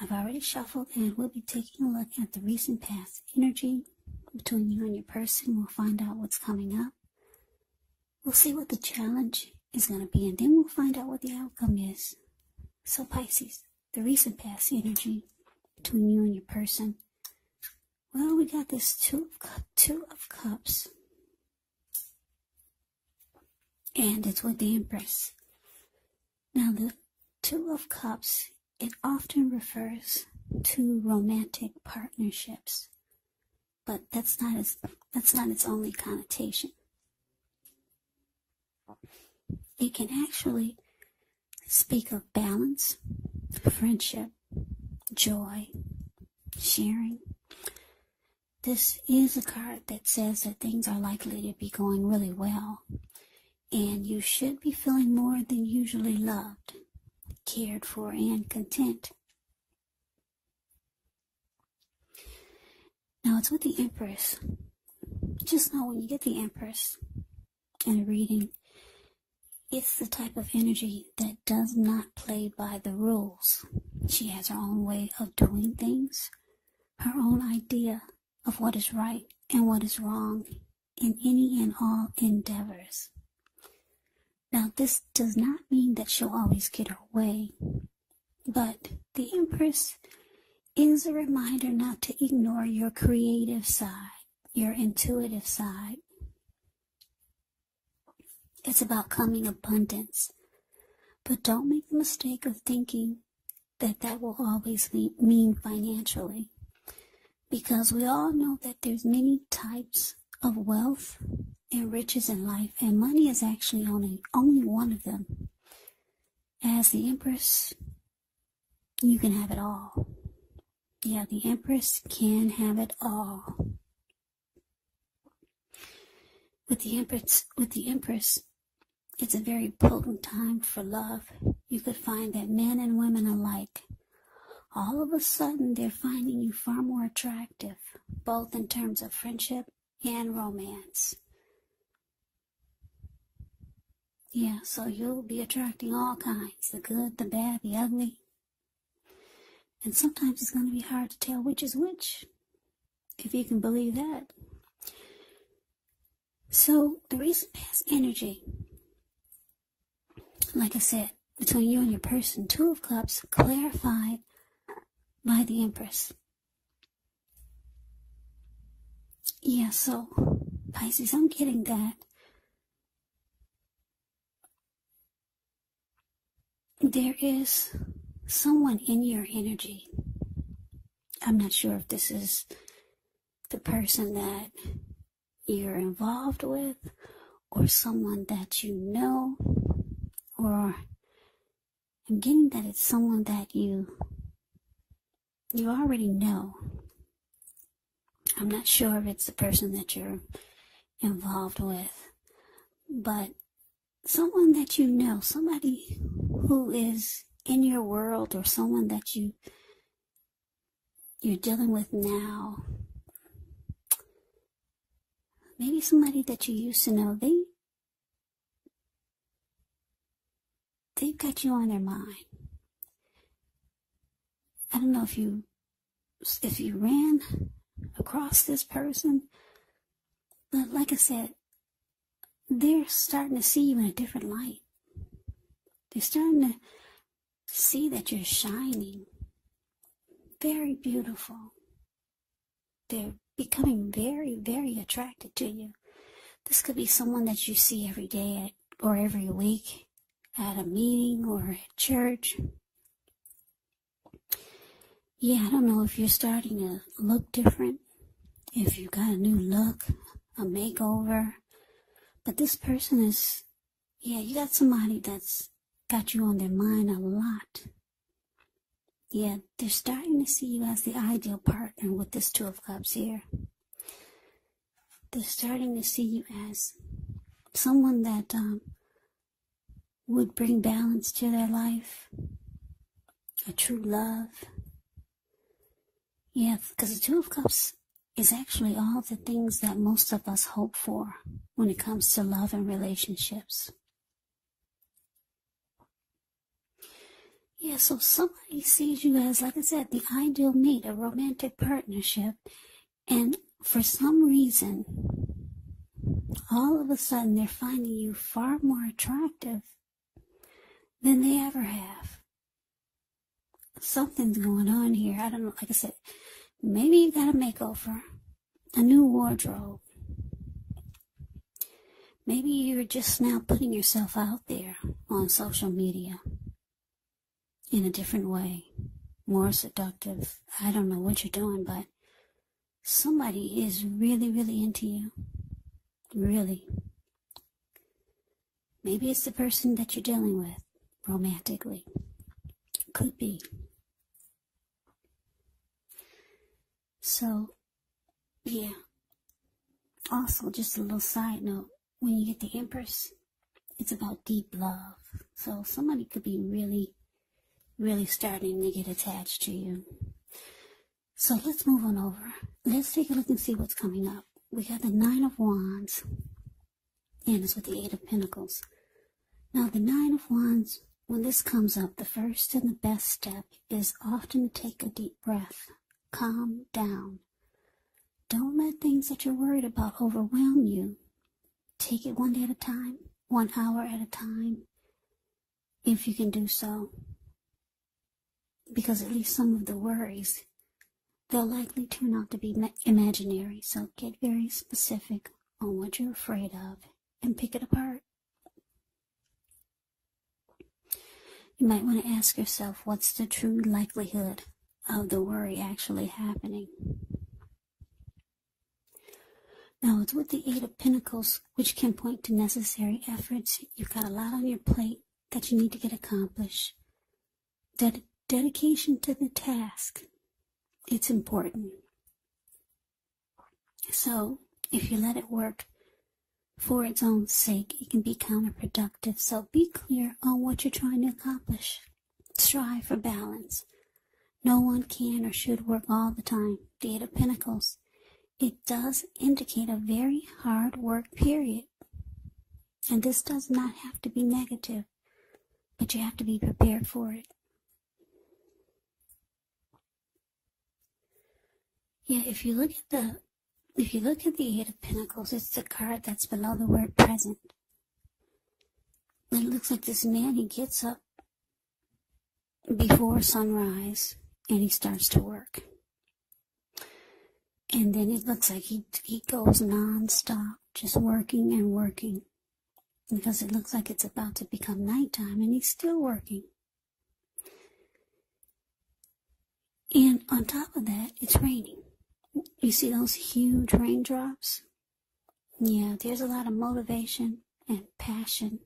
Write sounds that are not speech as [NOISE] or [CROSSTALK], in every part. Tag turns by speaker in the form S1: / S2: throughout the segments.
S1: I've already shuffled and we'll be taking a look at the recent past energy between you and your person. We'll find out what's coming up. We'll see what the challenge is going to be, and then we'll find out what the outcome is. So, Pisces, the recent past energy between you and your person. Well, we got this two of, two of cups, and it's with the Empress. Now, the two of cups, it often refers to romantic partnerships, but that's not its that's not its only connotation. It can actually speak of balance, friendship, joy, sharing. This is a card that says that things are likely to be going really well, and you should be feeling more than usually loved, cared for, and content. Now it's with the Empress. Just know when you get the Empress in a reading, it's the type of energy that does not play by the rules. She has her own way of doing things, her own idea of what is right and what is wrong in any and all endeavors. Now, this does not mean that she'll always get her way, but the Empress is a reminder not to ignore your creative side, your intuitive side, it's about coming abundance. But don't make the mistake of thinking that that will always mean financially. Because we all know that there's many types of wealth and riches in life, and money is actually only, only one of them. As the Empress, you can have it all. Yeah, the Empress can have it all. With the Empress, with the Empress, it's a very potent time for love. You could find that men and women alike, all of a sudden, they're finding you far more attractive, both in terms of friendship and romance. Yeah, so you'll be attracting all kinds the good, the bad, the ugly. And sometimes it's going to be hard to tell which is which, if you can believe that. So, the recent past energy like I said, between you and your person, Two of Cups clarified by the Empress. Yeah, so, Pisces, I'm getting that. There is someone in your energy. I'm not sure if this is the person that you're involved with or someone that you know or I'm getting that it's someone that you you already know. I'm not sure if it's the person that you're involved with, but someone that you know, somebody who is in your world or someone that you you're dealing with now. Maybe somebody that you used to know, they they've got you on their mind. I don't know if you if you ran across this person, but like I said, they're starting to see you in a different light. They're starting to see that you're shining. Very beautiful. They're becoming very, very attracted to you. This could be someone that you see every day or every week at a meeting or at church. Yeah, I don't know if you're starting to look different, if you got a new look, a makeover, but this person is, yeah, you got somebody that's got you on their mind a lot. Yeah, they're starting to see you as the ideal partner with this Two of Cups here. They're starting to see you as someone that um, would bring balance to their life, a true love. Yeah, because the Two of Cups is actually all the things that most of us hope for when it comes to love and relationships. Yeah, so somebody sees you as, like I said, the ideal mate, a romantic partnership, and for some reason, all of a sudden they're finding you far more attractive than they ever have. Something's going on here. I don't know. Like I said, maybe you got a makeover, a new wardrobe. Maybe you're just now putting yourself out there on social media in a different way, more seductive. I don't know what you're doing, but somebody is really, really into you. Really. Maybe it's the person that you're dealing with romantically. Could be. So, yeah. Also, just a little side note when you get the Empress, it's about deep love. So, somebody could be really, really starting to get attached to you. So, let's move on over. Let's take a look and see what's coming up. We got the Nine of Wands, and it's with the Eight of Pentacles. Now, the Nine of Wands when this comes up, the first and the best step is often to take a deep breath. Calm down. Don't let things that you're worried about overwhelm you. Take it one day at a time, one hour at a time, if you can do so. Because at least some of the worries, they'll likely turn out to be imaginary. So get very specific on what you're afraid of and pick it apart. You might want to ask yourself what's the true likelihood of the worry actually happening. Now, it's with the Eight of Pentacles, which can point to necessary efforts. You've got a lot on your plate that you need to get accomplished. Ded- dedication to the task. It's important. So, if you let it work for its own sake, it can be counterproductive. So be clear on what you're trying to accomplish. Strive for balance. No one can or should work all the time. Of Pentacles. It does indicate a very hard work period. And this does not have to be negative, but you have to be prepared for it. Yeah, if you look at the if you look at the Eight of Pentacles, it's the card that's below the word present. It looks like this man, he gets up before sunrise and he starts to work. And then it looks like he, he goes non-stop, just working and working. Because it looks like it's about to become nighttime and he's still working. And on top of that, it's raining. You see those huge raindrops? Yeah, there's a lot of motivation and passion.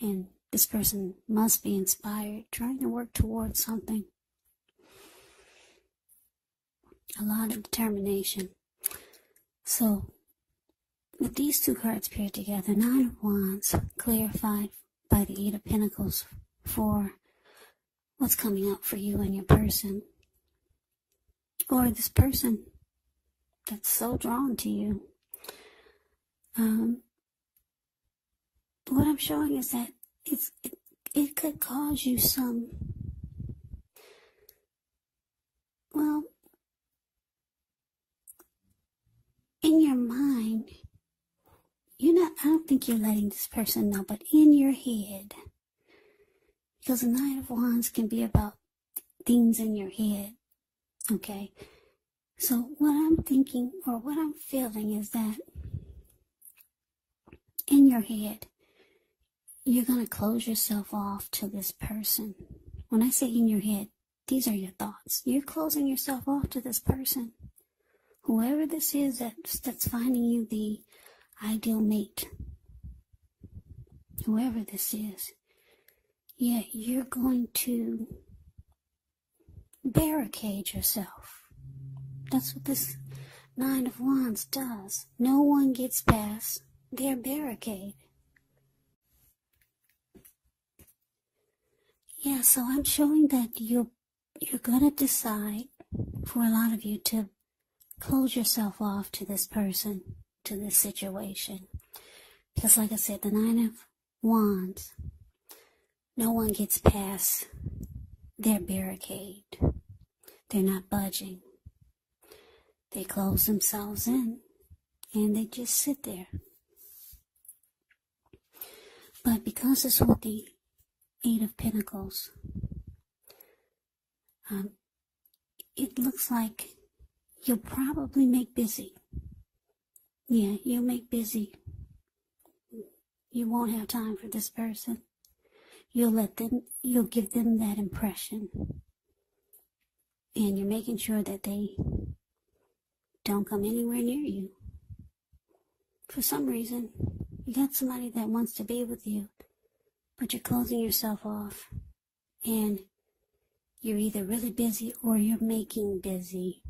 S1: And this person must be inspired, trying to work towards something. A lot of determination. So, with these two cards paired together, Nine of Wands, clarified by the Eight of Pentacles for what's coming up for you and your person or this person that's so drawn to you. Um, what I'm showing is that it's, it, it could cause you some, well, in your mind, you're not, I don't think you're letting this person know, but in your head, because the Nine of Wands can be about things in your head Okay. So what I'm thinking or what I'm feeling is that in your head, you're going to close yourself off to this person. When I say in your head, these are your thoughts. You're closing yourself off to this person. Whoever this is that's, that's finding you the ideal mate. Whoever this is. Yeah, you're going to barricade yourself. That's what this Nine of Wands does. No one gets past their barricade. Yeah, so I'm showing that you you're gonna decide for a lot of you to close yourself off to this person, to this situation. Because like I said, the Nine of Wands, no one gets past their barricade. They're not budging. They close themselves in and they just sit there. But because it's with the Eight of Pentacles, um, it looks like you'll probably make busy. Yeah, you'll make busy. You won't have time for this person. You'll let them, you'll give them that impression. And you're making sure that they don't come anywhere near you. For some reason, you got somebody that wants to be with you, but you're closing yourself off. And you're either really busy or you're making busy.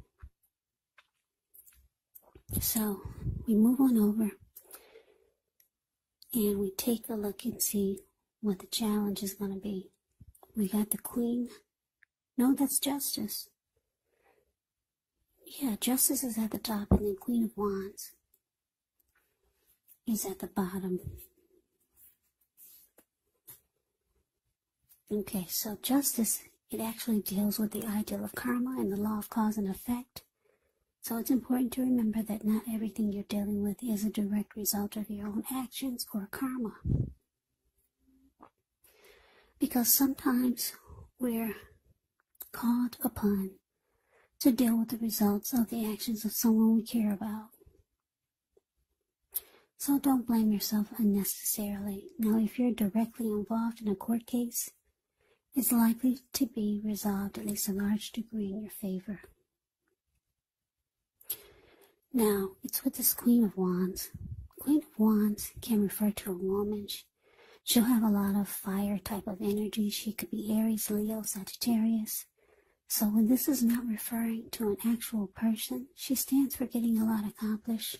S1: So we move on over and we take a look and see what the challenge is going to be. We got the queen. No, that's justice. Yeah, justice is at the top and then queen of wands is at the bottom. Okay, so justice, it actually deals with the ideal of karma and the law of cause and effect. So it's important to remember that not everything you're dealing with is a direct result of your own actions or karma. Because sometimes we're called upon to deal with the results of the actions of someone we care about. So don't blame yourself unnecessarily. Now, if you're directly involved in a court case, it's likely to be resolved at least a large degree in your favor. Now, it's with this Queen of Wands. Queen of Wands can refer to a woman. She'll have a lot of fire type of energy. She could be Aries, Leo, Sagittarius. So when this is not referring to an actual person, she stands for getting a lot accomplished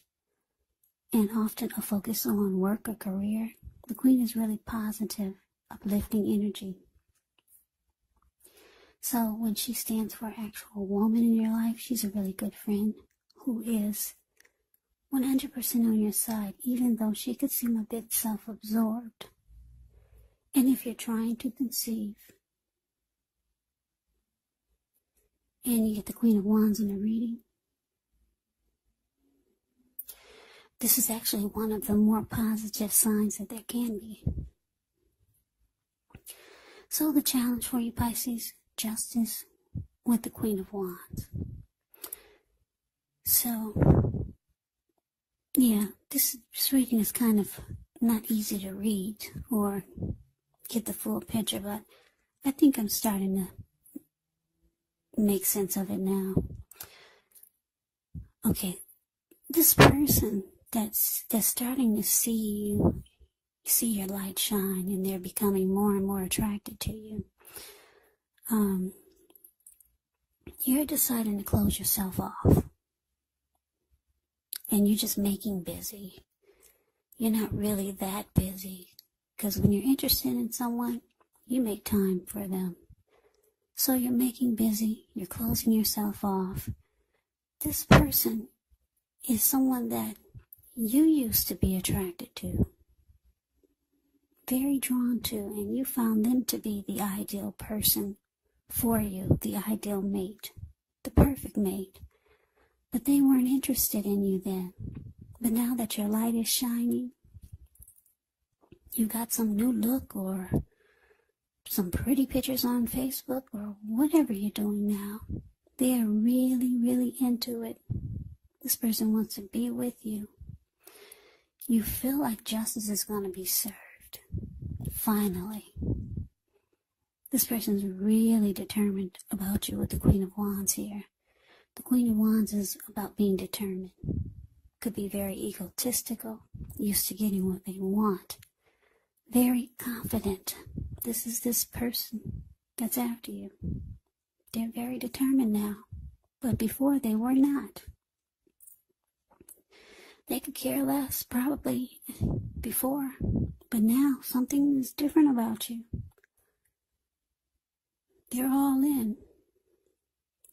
S1: and often a focus on work or career. The Queen is really positive, uplifting energy. So when she stands for actual woman in your life, she's a really good friend who is 100% on your side, even though she could seem a bit self absorbed. And if you're trying to conceive, and you get the Queen of Wands in the reading, this is actually one of the more positive signs that there can be. So, the challenge for you, Pisces justice with the Queen of Wands. So, yeah, this, this reading is kind of not easy to read or get the full picture, but I think I'm starting to make sense of it now. Okay, this person that's that's starting to see you see your light shine and they're becoming more and more attracted to you. Um, you're deciding to close yourself off and you're just making busy. You're not really that busy. Because when you're interested in someone, you make time for them. So you're making busy, you're closing yourself off. This person is someone that you used to be attracted to, very drawn to, and you found them to be the ideal person for you, the ideal mate, the perfect mate. But they weren't interested in you then. But now that your light is shining, you got some new look or some pretty pictures on Facebook or whatever you're doing now. They are really, really into it. This person wants to be with you. You feel like justice is going to be served. Finally. This person's really determined about you with the Queen of Wands here. The Queen of Wands is about being determined. Could be very egotistical, used to getting what they want. Very confident. This is this person that's after you. They're very determined now, but before they were not. They could care less, probably, before, but now something is different about you. They're all in.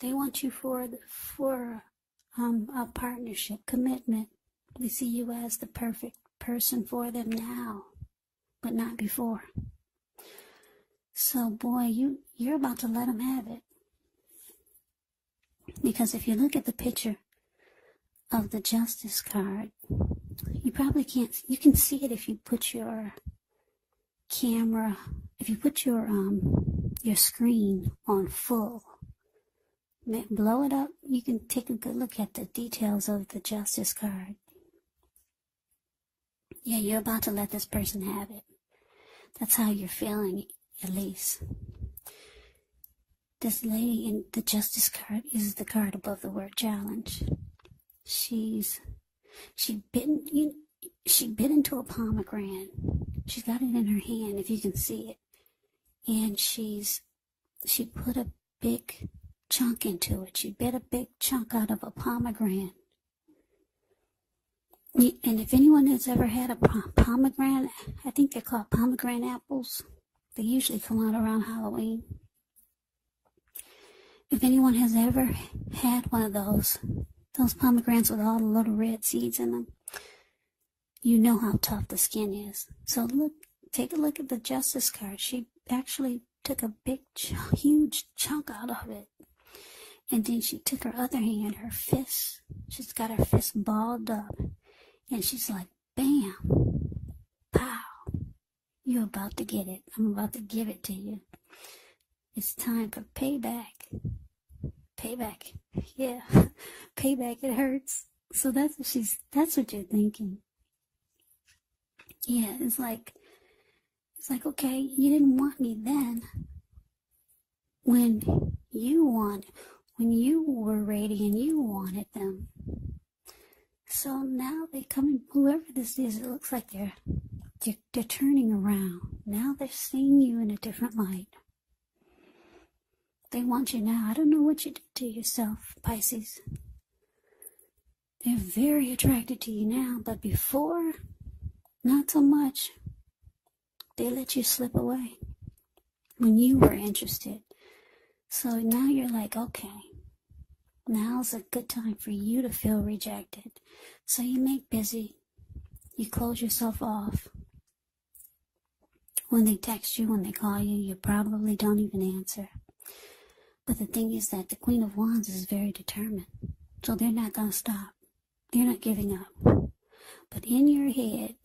S1: They want you for the, for um, a partnership, commitment. They see you as the perfect person for them now, but not before. So, boy, you you're about to let them have it. Because if you look at the picture of the justice card, you probably can't you can see it if you put your camera if you put your um your screen on full blow it up. You can take a good look at the details of the justice card. Yeah you're about to let this person have it. That's how you're feeling at least. This lady in the justice card is the card above the word challenge. She's she bitten you she bit into a pomegranate. She's got it in her hand, if you can see it. And she's, she put a big chunk into it. She bit a big chunk out of a pomegranate. And if anyone has ever had a pomegranate, I think they're called pomegranate apples. They usually come out around Halloween. If anyone has ever had one of those, those pomegranates with all the little red seeds in them, you know how tough the skin is. So look, take a look at the justice card. She actually took a big, huge chunk out of it. And then she took her other hand, her fist. She's got her fist balled up. And she's like, bam, pow. You're about to get it. I'm about to give it to you. It's time for payback. Payback. Yeah. [LAUGHS] payback. It hurts. So that's what she's, that's what you're thinking yeah, it's like, it's like, okay, you didn't want me then. When you want, when you were ready and you wanted them. So now they come in, whoever this is, it looks like they're, they're, they're turning around. Now they're seeing you in a different light. They want you now. I don't know what you did to yourself, Pisces. They're very attracted to you now, but before, not so much. They let you slip away when you were interested. So now you're like, okay, now's a good time for you to feel rejected. So you make busy. You close yourself off. When they text you, when they call you, you probably don't even answer. But the thing is that the Queen of Wands is very determined. So they're not going to stop. They're not giving up. But in your head,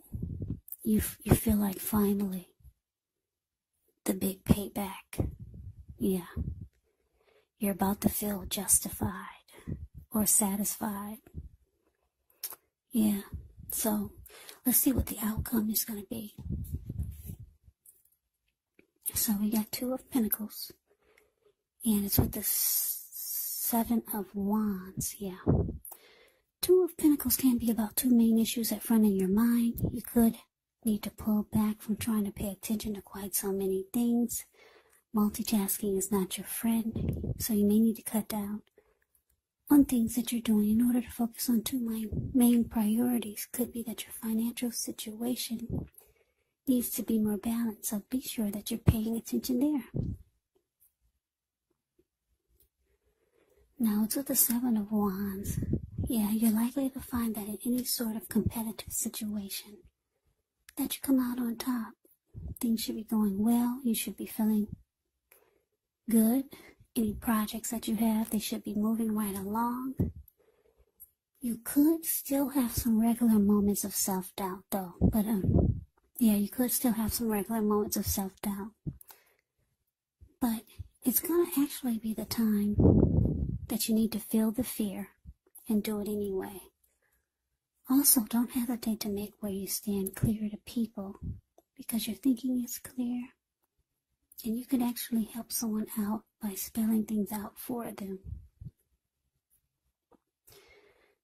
S1: you you feel like finally the big payback. Yeah. You're about to feel justified or satisfied. Yeah. So let's see what the outcome is going to be. So we got two of pentacles and it's with the seven of wands. Yeah. Two of pentacles can be about two main issues at front in your mind. You could need to pull back from trying to pay attention to quite so many things. Multitasking is not your friend, so you may need to cut down on things that you're doing in order to focus on two main, main priorities. Could be that your financial situation needs to be more balanced, so be sure that you're paying attention there. Now it's with the Seven of Wands. Yeah, you're likely to find that in any sort of competitive situation, that you come out on top. Things should be going well. You should be feeling good. Any projects that you have, they should be moving right along. You could still have some regular moments of self-doubt though, but um, yeah, you could still have some regular moments of self-doubt. But it's gonna actually be the time that you need to feel the fear and do it anyway. Also, don't hesitate to make where you stand clear to people because your thinking is clear and you can actually help someone out by spelling things out for them.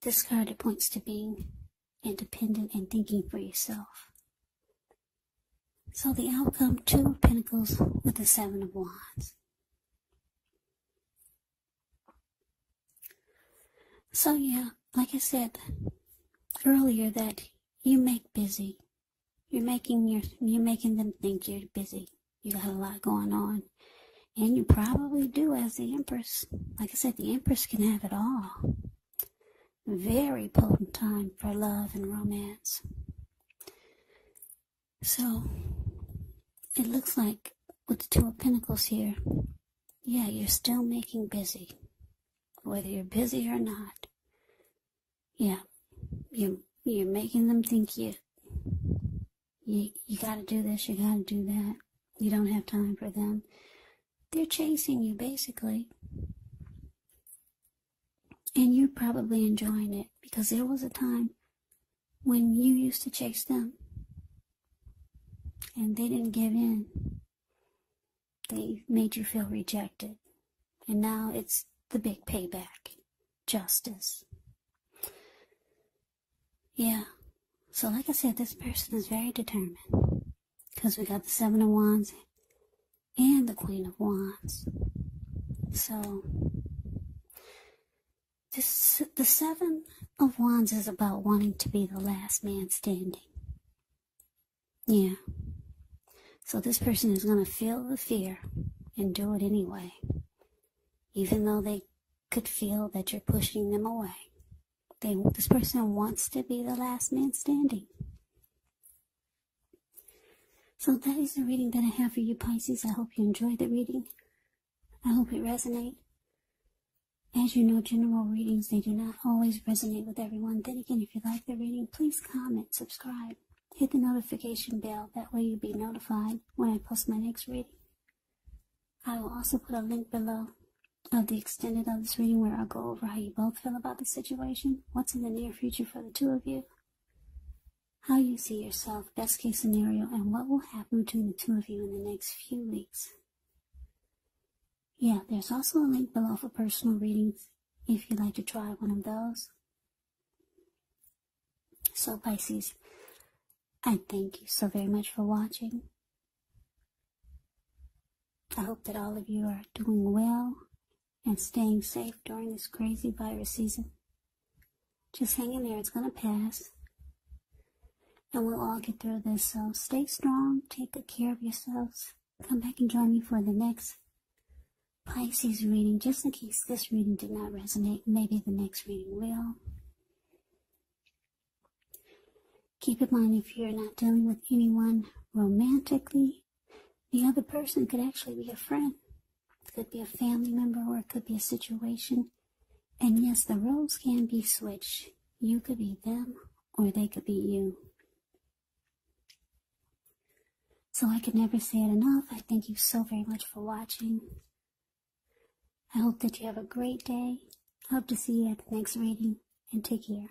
S1: This card points to being independent and thinking for yourself. So the outcome, two of pentacles with the seven of wands. So yeah, like I said, earlier that you make busy. You're making your you're making them think you're busy. You got a lot going on. And you probably do as the Empress. Like I said, the Empress can have it all. Very potent time for love and romance. So it looks like with the Two of Pentacles here, yeah, you're still making busy. Whether you're busy or not. Yeah, you're, you're making them think you, you, you gotta do this, you gotta do that. You don't have time for them. They're chasing you, basically. And you're probably enjoying it because there was a time when you used to chase them and they didn't give in. They made you feel rejected. And now it's the big payback justice. Yeah. So, like I said, this person is very determined because we got the Seven of Wands and the Queen of Wands. So, this, the Seven of Wands is about wanting to be the last man standing. Yeah. So this person is going to feel the fear and do it anyway, even though they could feel that you're pushing them away. They, this person wants to be the last man standing. So that is the reading that I have for you, Pisces. I hope you enjoyed the reading. I hope it resonated. As you know, general readings, they do not always resonate with everyone. Then again, if you like the reading, please comment, subscribe, hit the notification bell. That way you'll be notified when I post my next reading. I will also put a link below of the extended of this reading where I'll go over how you both feel about the situation, what's in the near future for the two of you, how you see yourself, best case scenario, and what will happen between the two of you in the next few weeks. Yeah, there's also a link below for personal readings if you'd like to try one of those. So, Pisces, I thank you so very much for watching. I hope that all of you are doing well and staying safe during this crazy virus season. Just hang in there, it's going to pass. And we'll all get through this, so stay strong, take good care of yourselves. Come back and join me for the next Pisces reading, just in case this reading did not resonate, maybe the next reading will. Keep in mind if you're not dealing with anyone romantically, the other person could actually be a friend. It could be a family member or it could be a situation. And yes, the roles can be switched. You could be them or they could be you. So I could never say it enough. I thank you so very much for watching. I hope that you have a great day. I hope to see you at the next reading and take care.